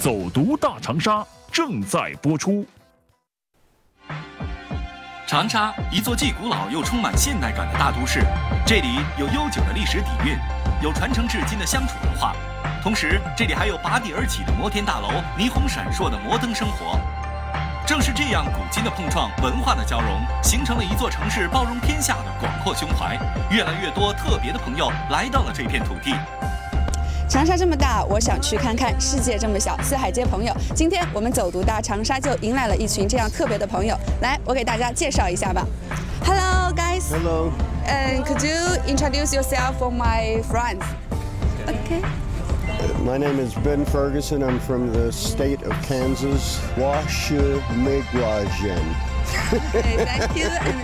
走读大长沙正在播出。长沙，一座既古老又充满现代感的大都市，这里有悠久的历史底蕴，有传承至今的乡土文化，同时这里还有拔地而起的摩天大楼、霓虹闪烁的摩登生活。正是这样古今的碰撞、文化的交融，形成了一座城市包容天下的广阔胸怀。越来越多特别的朋友来到了这片土地。长沙这么大，我想去看看；世界这么小，四海皆朋友。今天我们走读大长沙，就迎来了一群这样特别的朋友。来，我给大家介绍一下吧。Hello, guys. Hello. And could you introduce yourself for my friends? Okay. My name is Ben Ferguson. I'm from the state of Kansas. Washu Migwajen. Okay, thank you. And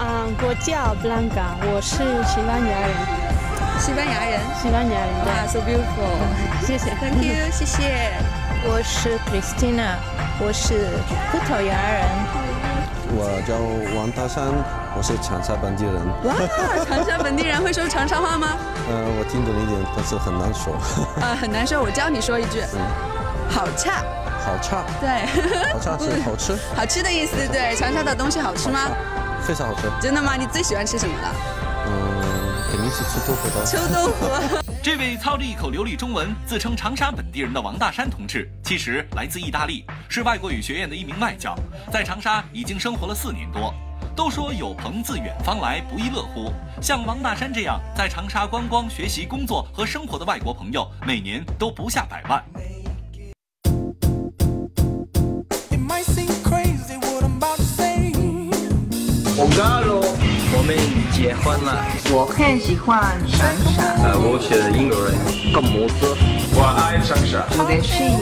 嗯，我叫 Blanca，我是西班牙人，西班牙人。西班牙人哇，so beautiful. 谢谢。Thank you，谢谢。我是 Christina，我是葡萄牙人。我叫王大山，我是长沙本地人。哇，长沙本地人会说长沙话吗？呃，我听懂一点，但是很难说。啊，很难说，我教你说一句。嗯好差。好差，对。好差是好吃，好吃的意思，对。长沙的东西好吃吗？非常好吃。真的吗？你最喜欢吃什么了？嗯，肯定是吃豆腐的。臭豆腐。这位操着一口流利中文、自称长沙本地人的王大山同志，其实来自意大利，是外国语学院的一名外教，在长沙已经生活了四年多。都说有朋自远方来，不亦乐乎。像王大山这样在长沙观光、学习、工作和生活的外国朋友，每年都不下百万。我们结婚了。我很喜欢长沙。呃，我是英国人，干么子。我爱长沙。我的心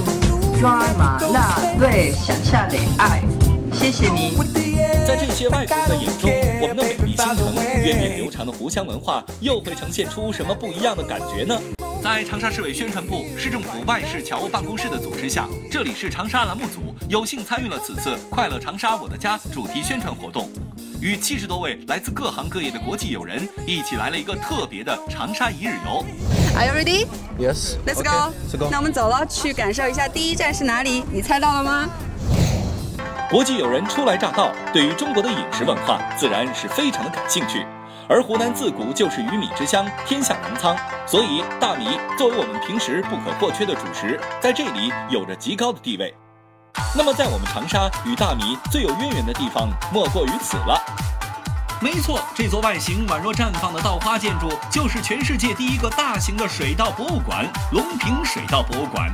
装满了对长沙的爱。谢谢你。在这些外国人的眼中，我们的美丽新城、源远流长的湖湘文化，又会呈现出什么不一样的感觉呢？在长沙市委宣传部、市政府外事侨务办公室的组织下，这里是长沙栏目组有幸参与了此次“快乐长沙我的家”主题宣传活动，与七十多位来自各行各业的国际友人一起来了一个特别的长沙一日游。Are you ready? Yes. Let's go. Let's go. 那我们走了，去感受一下第一站是哪里？你猜到了吗？国际友人初来乍到，对于中国的饮食文化自然是非常的感兴趣。而湖南自古就是鱼米之乡，天下粮仓，所以大米作为我们平时不可或缺的主食，在这里有着极高的地位。那么，在我们长沙与大米最有渊源的地方，莫过于此了。没错，这座外形宛若绽放的稻花建筑，就是全世界第一个大型的水稻博物馆——隆平水稻博物馆。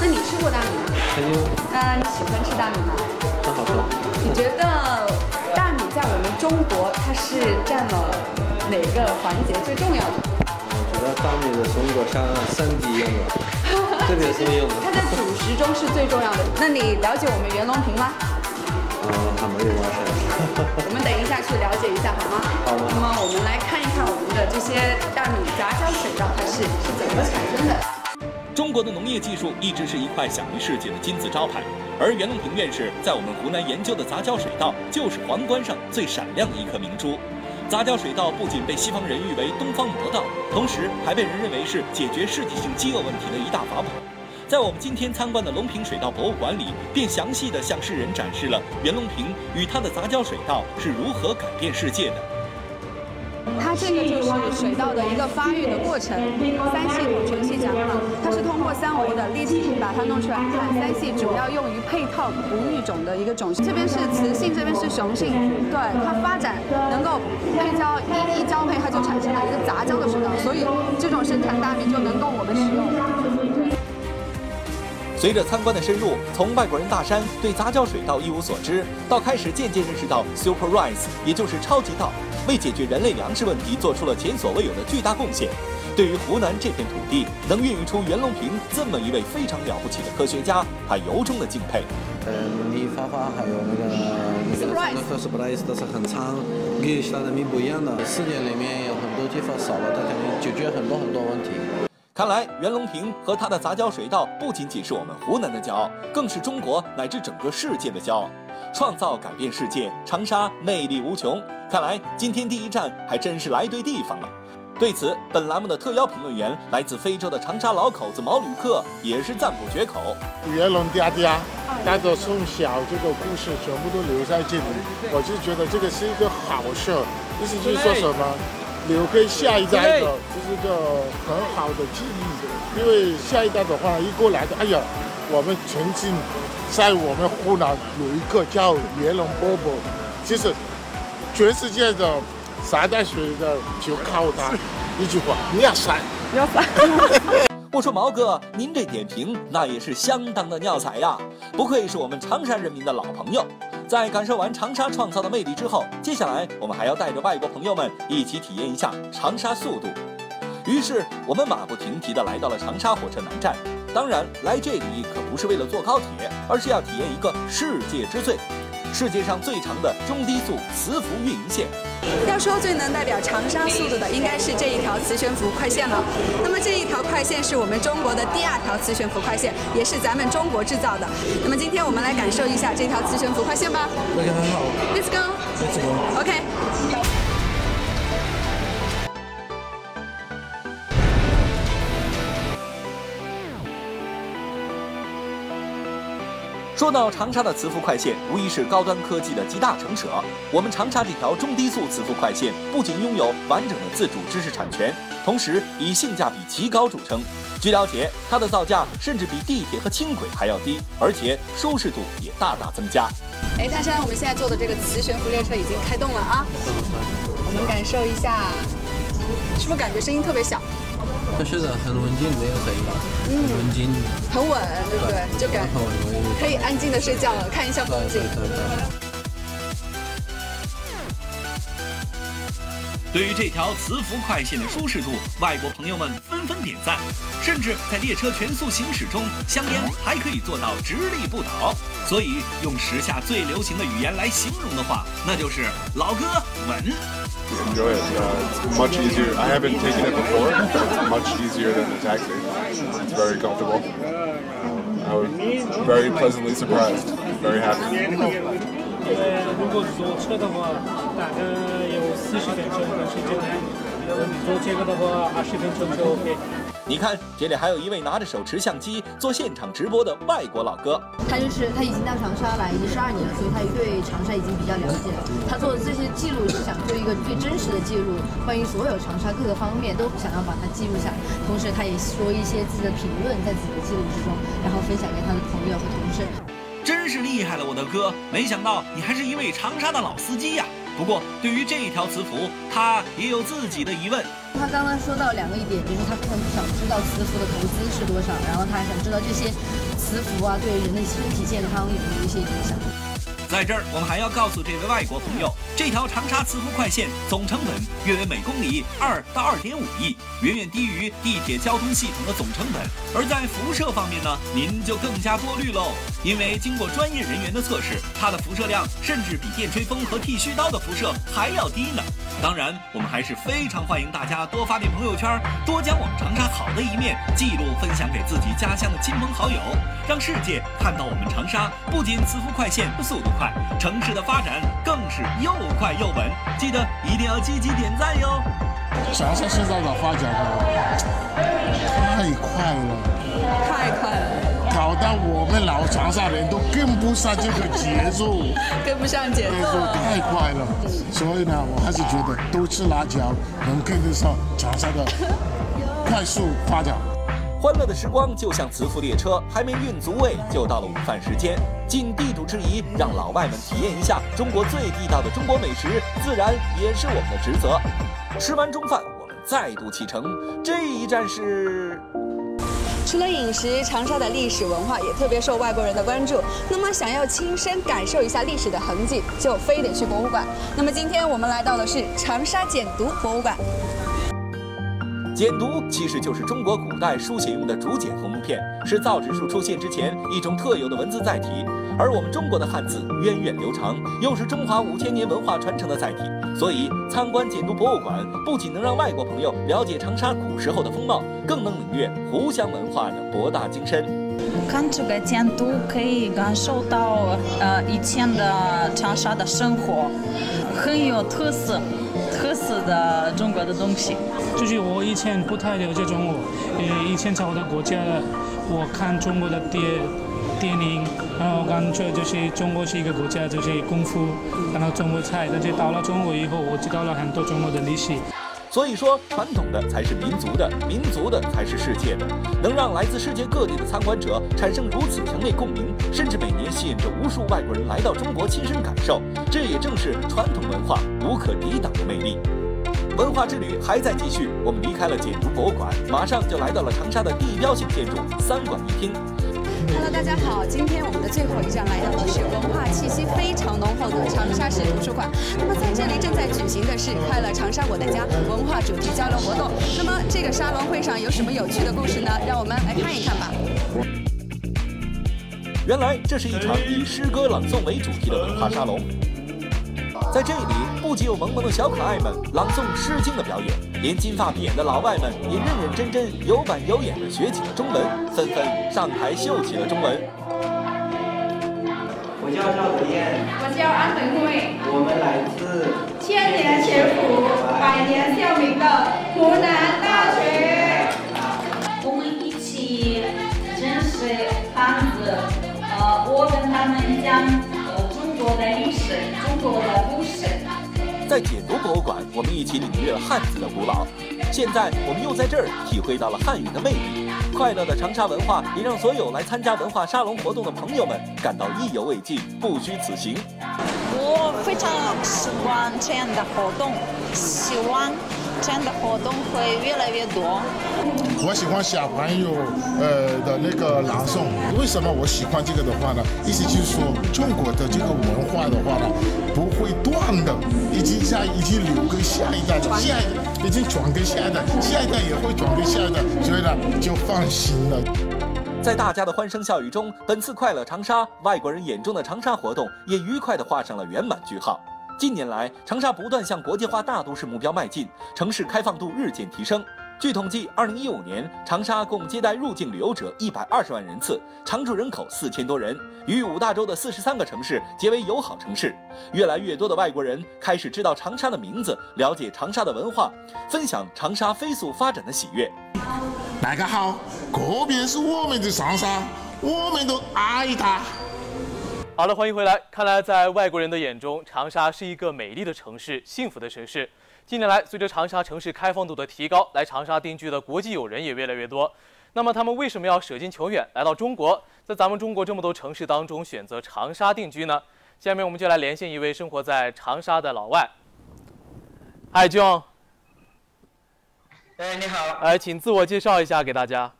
那你吃过大米吗？肯定那你喜欢吃大米吗？很好吃。你觉得大米在我们中国它是占了哪个环节最重要的？大米的成果像三 D 一样的，特别是用的。它在主食中是最重要的。那你了解我们袁隆平吗？嗯，还没有完成。我们等一下去了解一下好吗？好的那么我们来看一看我们的这些大米杂交水稻它是是怎么产生的。中国的农业技术一直是一块享誉世界的金字招牌，而袁隆平院士在我们湖南研究的杂交水稻，就是皇冠上最闪亮的一颗明珠。杂交水稻不仅被西方人誉为东方魔道，同时还被人认为是解决世界性饥饿问题的一大法宝。在我们今天参观的龙平水稻博物馆里，便详细地向世人展示了袁隆平与他的杂交水稻是如何改变世界的。它这个就是水稻的一个发育的过程，三系统全系讲了，它是通过三维的立体把它弄出来。看三系主要用于配套哺育种的一个种，这边是雌性，这边是雄性，对它发展能够配交一一交配，它就产生了一个杂交的水稻，所以这种生产大米就能够我们使用。对。随着参观的深入，从外国人大山对杂交水稻一无所知，到开始渐渐认识到 Super Rice，也就是超级稻，为解决人类粮食问题做出了前所未有的巨大贡献。对于湖南这片土地能孕育出袁隆平这么一位非常了不起的科学家，他由衷的敬佩。呃，米发发还有那个那个那个 surprise 都是很长，跟其他人民不一样的。世界里面有很多地方少了，它肯定解决很多很多问题。看来袁隆平和他的杂交水稻不仅仅是我们湖南的骄傲，更是中国乃至整个世界的骄傲。创造改变世界，长沙魅力无穷。看来今天第一站还真是来对地方了。对此，本栏目的特邀评论员来自非洲的长沙老口子毛旅客也是赞不绝口。袁隆嗲嗲，带着从小这个故事全部都留在这里，我就觉得这个是一个好事。意思就是说什么，留给下一代的，这是个很好的记忆。因为下一代的话，一过来的，哎呀，我们曾经在我们湖南有一个叫袁隆波波，其实全世界的。三代水的就靠他一句话，你要闪，你要闪。我说毛哥，您这点评那也是相当的尿彩呀，不愧是我们长沙人民的老朋友。在感受完长沙创造的魅力之后，接下来我们还要带着外国朋友们一起体验一下长沙速度。于是我们马不停蹄地来到了长沙火车南站。当然，来这里可不是为了坐高铁，而是要体验一个世界之最。世界上最长的中低速磁浮运营线。要说最能代表长沙速度的，应该是这一条磁悬浮快线了。那么这一条快线是我们中国的第二条磁悬浮快线，也是咱们中国制造的。那么今天我们来感受一下这条磁悬浮快线吧。大家好，Let's go。Let's go。OK。说到长沙的磁浮快线，无疑是高端科技的集大成者。我们长沙这条中低速磁浮快线不仅拥有完整的自主知识产权，同时以性价比极高著称。据了解，它的造价甚至比地铁和轻轨还要低，而且舒适度也大大增加。哎，大山，我们现在坐的这个磁悬浮列车已经开动了啊！我们感受一下，是不是感觉声音特别小？它现在很文静，没有声音，很稳静，很稳，对不对？就感可以安静的睡觉了，看一下风景。对对于这条磁浮快线的舒适度，外国朋友们纷纷点赞，甚至在列车全速行驶中，香烟还可以做到直立不倒。所以用时下最流行的语言来形容的话，那就是老哥稳。Very happy. 如果坐车的话，大概有四十分钟的时间；坐这个的话，二十分钟就 OK。你看，这里还有一位拿着手持相机做现场直播的外国老哥。他就是他已经到长沙来已经十二年了，所以他对长沙已经比较了解了。他做的这些记录是想做一个最真实的记录，关于所有长沙各个方面都想要把它记录下来。同时，他也说一些自己的评论在自己的记录之中，然后分享给他的朋友和同事。真是厉害了，我的哥！没想到你还是一位长沙的老司机呀。不过，对于这条磁浮，他也有自己的疑问。他刚刚说到两个一点，就是他很想知道磁浮的投资是多少，然后他还想知道这些磁浮啊对人的身体健康有没有一些影响。在这儿，我们还要告诉这位外国朋友，这条长沙磁浮快线总成本约为每公里二到二点五亿，远远低于地铁交通系统的总成本。而在辐射方面呢，您就更加多虑喽，因为经过专业人员的测试，它的辐射量甚至比电吹风和剃须刀的辐射还要低呢。当然，我们还是非常欢迎大家多发点朋友圈，多将我们长沙好的一面记录分享给自己家乡的亲朋好友，让世界看到我们长沙不仅磁浮快线速度。快，城市的发展更是又快又稳，记得一定要积极点赞哟。长沙现在的发展太快了，太快了，搞到我们老长沙人都跟不上这个节奏，跟不上节奏，太快了。所以呢，我还是觉得多吃辣椒能跟得上长沙的 快速发展。欢乐的时光就像磁浮列车，还没运足味，就到了午饭时间。尽地主之谊，让老外们体验一下中国最地道的中国美食，自然也是我们的职责。吃完中饭，我们再度启程。这一站是……除了饮食，长沙的历史文化也特别受外国人的关注。那么，想要亲身感受一下历史的痕迹，就非得去博物馆。那么，今天我们来到的是长沙简读博物馆。简牍其实就是中国古代书写用的竹简和木片，是造纸术出现之前一种特有的文字载体。而我们中国的汉字源远流长，又是中华五千年文化传承的载体，所以参观简牍博物馆不仅能让外国朋友了解长沙古时候的风貌，更能领略湖湘文化的博大精深。看这个简牍，可以感受到呃以前的长沙的生活，很有特色。特特色的中国的东西。就是我以前不太了解中国，呃，以前在我的国家，我看中国的电电影，然后感觉就是中国是一个国家，就是功夫，然后中国菜。但是到了中国以后，我知道了很多中国的历史。所以说，传统的才是民族的，民族的才是世界的。能让来自世界各地的参观者产生如此强烈共鸣，甚至每年吸引着无数外国人来到中国亲身感受，这也正是传统文化无可抵挡的魅力。文化之旅还在继续，我们离开了解读博物馆，马上就来到了长沙的地标性建筑三馆一厅。Hello，大家好，今天我们的最后一站来到的是文化气息非常浓厚的长沙市图书馆。那么在这里正在举行的是“快乐长沙我的家”文化主题交流活动。那么这个沙龙会上有什么有趣的故事呢？让我们来看一看吧。原来这是一场以诗歌朗诵为主题的文化沙龙。在这里，不仅有萌萌的小可爱们朗诵《诗经》的表演，连金发碧眼的老外们也认认真真、有板有眼地学起了中文，纷纷上台秀起了中文。我叫赵子燕，我叫安文慧，我们来自千年前府、百年校名的湖南大学。我们一起认识汉字，呃，我跟他们讲。呃中国的历史，中国的故。在解读博物馆，我们一起领略了汉字的古老。现在，我们又在这儿体会到了汉语的魅力。快乐的长沙文化也让所有来参加文化沙龙活动的朋友们感到意犹未尽，不虚此行。我非常喜欢这样的活动，希望这样的活动会越来越多。我喜欢小朋友呃的那个朗诵，为什么我喜欢这个的话呢？意思就是说，中国的这个文化的话呢，的，已经下已经留给下一代了，下一已经转给下一代，下一代也会转给下一代，所以呢就放心了。在大家的欢声笑语中，本次快乐长沙外国人眼中的长沙活动也愉快地画上了圆满句号。近年来，长沙不断向国际化大都市目标迈进，城市开放度日渐提升。据统计，二零一五年长沙共接待入境旅游者一百二十万人次，常住人口四千多人，与五大洲的四十三个城市结为友好城市。越来越多的外国人开始知道长沙的名字，了解长沙的文化，分享长沙飞速发展的喜悦。大家好，这边是我们的长沙，我们都爱它。好了，欢迎回来。看来在外国人的眼中，长沙是一个美丽的城市，幸福的城市。近年来，随着长沙城市开放度的提高，来长沙定居的国际友人也越来越多。那么，他们为什么要舍近求远来到中国，在咱们中国这么多城市当中选择长沙定居呢？下面我们就来连线一位生活在长沙的老外。Hi John。哎，你好。哎，请自我介绍一下给大家。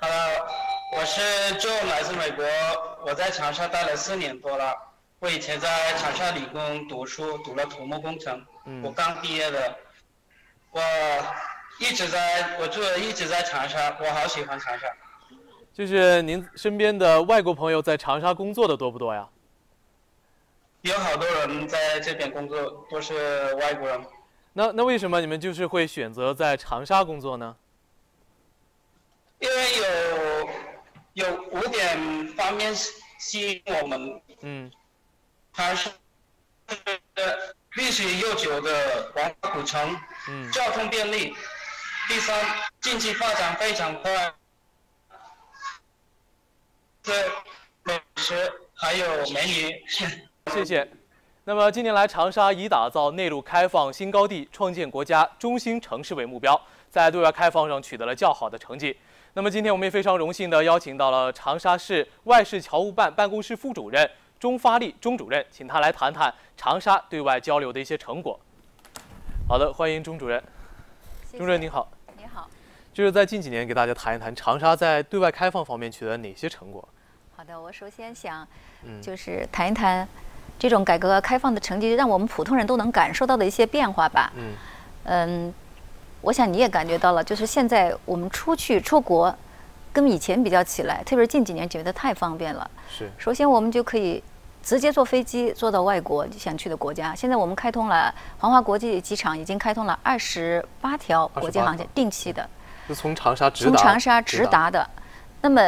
Hello，我是 John，来自美国，我在长沙待了四年多了。我以前在长沙理工读书，读了土木工程。我刚毕业的，我一直在，我住的一直在长沙，我好喜欢长沙。就是您身边的外国朋友在长沙工作的多不多呀？有好多人在这边工作，都是外国人。那那为什么你们就是会选择在长沙工作呢？因为有有五点方面吸引我们。嗯。长沙。历史悠久的文化古城，嗯，交通便利，第三，经济发展非常快，对，美食还有美女。谢谢。那么近年来，长沙以打造内陆开放新高地、创建国家中心城市为目标，在对外开放上取得了较好的成绩。那么今天我们也非常荣幸地邀请到了长沙市外事侨务办办公室副主任。钟发力钟主任，请他来谈谈长沙对外交流的一些成果。好的，欢迎钟主任。钟主任您好。您好。就是在近几年给大家谈一谈长沙在对外开放方面取得哪些成果。好的，我首先想，就是谈一谈这种改革开放的成绩，让我们普通人都能感受到的一些变化吧。嗯。嗯，我想你也感觉到了，就是现在我们出去出国，跟以前比较起来，特别是近几年，觉得太方便了。是。首先，我们就可以。直接坐飞机坐到外国想去的国家。现在我们开通了黄华国际机场，已经开通了二十八条国际航线，定期的。是从长沙直达。从长沙直达的。那么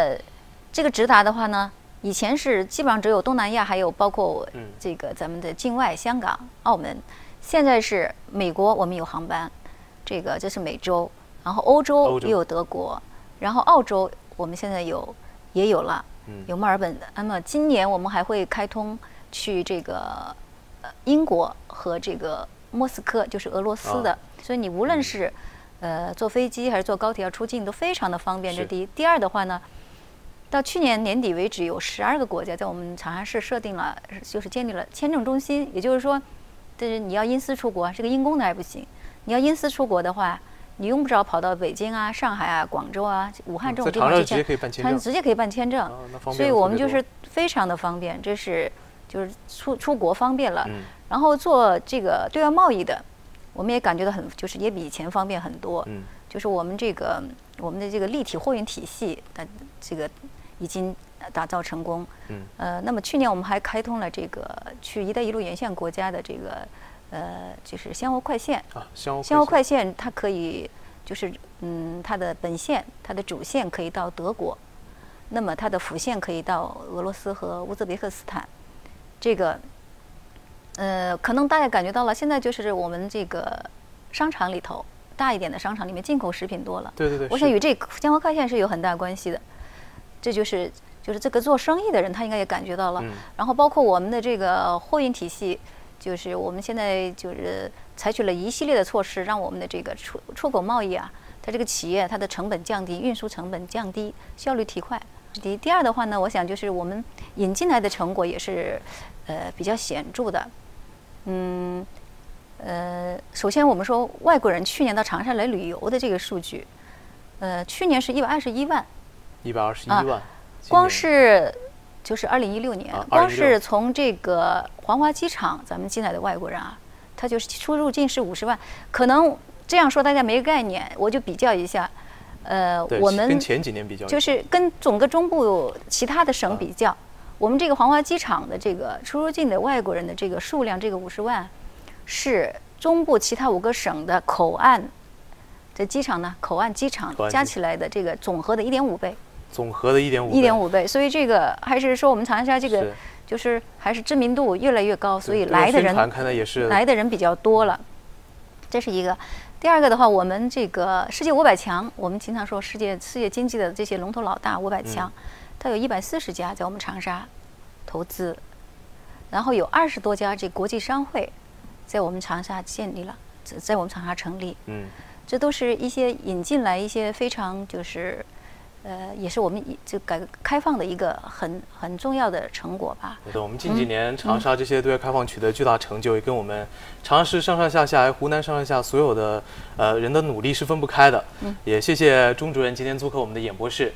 这个直达的话呢，以前是基本上只有东南亚，还有包括这个咱们的境外香港、澳门。现在是美国，我们有航班，这个这是美洲，然后欧洲也有德国，然后澳洲我们现在有也有了，有墨尔本的。那么今年我们还会开通去这个英国和这个莫斯科，就是俄罗斯的。所以你无论是呃坐飞机还是坐高铁要出境都非常的方便。这第一，第二的话呢，到去年年底为止，有十二个国家在我们长沙市设定了，就是建立了签证中心。也就是说，但是你要因私出国，这个因公的还不行。你要因私出国的话，你用不着跑到北京啊、上海啊、广州啊、武汉这种地方去签，他直接可以办签证。所以我们就是非常的方便，这是就是出出国方便了。然后做这个对外贸易的。我们也感觉到很，就是也比以前方便很多。嗯，就是我们这个我们的这个立体货运体系的这个已经打造成功。嗯，呃，那么去年我们还开通了这个去“一带一路”沿线国家的这个呃，就是鲜活快线。啊，鲜活鲜活快线它可以就是嗯，它的本线它的主线可以到德国，那么它的辅线可以到俄罗斯和乌兹别克斯坦，这个。呃，可能大家感觉到了，现在就是我们这个商场里头大一点的商场里面进口食品多了。对对对。我想与这鲜活快线是有很大关系的，这就是就是这个做生意的人他应该也感觉到了。嗯。然后包括我们的这个货运体系，就是我们现在就是采取了一系列的措施，让我们的这个出出口贸易啊，它这个企业它的成本降低，运输成本降低，效率提快。第第二的话呢，我想就是我们引进来的成果也是呃比较显著的。嗯，呃，首先我们说外国人去年到长沙来旅游的这个数据，呃，去年是一百二十一万，一百二十一万，光是就是二零一六年，光是从这个黄花机场咱们进来的外国人啊，他就是出入境是五十万，可能这样说大家没概念，我就比较一下，呃，我们跟前几年比较，就是跟整个中部其他的省比较。我们这个黄花机场的这个出入境的外国人的这个数量，这个五十万，是中部其他五个省的口岸的机场呢，口岸机场加起来的这个总和的一点五倍。总和的一点五。一点五倍，所以这个还是说我们长沙这个就是还是知名度越来越高，所以来的人来的人比较多了，这是一个。第二个的话，我们这个世界五百强，我们经常说世界世界经济的这些龙头老大五百强。它有一百四十家在我们长沙投资，然后有二十多家这国际商会在我们长沙建立了，在在我们长沙成立。嗯，这都是一些引进来一些非常就是，呃，也是我们这改革开放的一个很很重要的成果吧。对，我们近几年长沙这些对外开放取得巨大成就，也跟我们长沙市上上下下、湖南上上下所有的呃人的努力是分不开的。嗯，也谢谢钟主任今天做客我们的演播室。